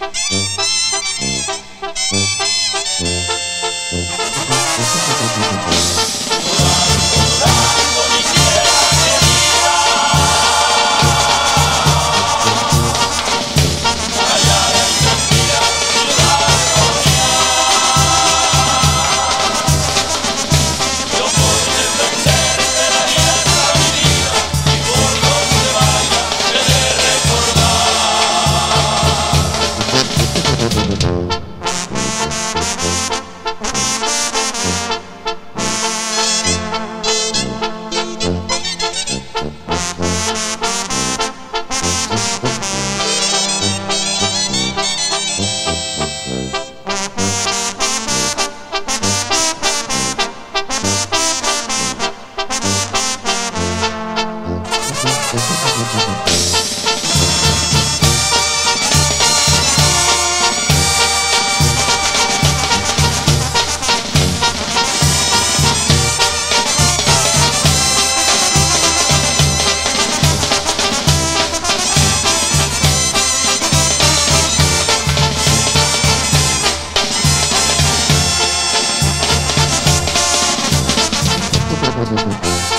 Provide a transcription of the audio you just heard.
Thank you. Gracias.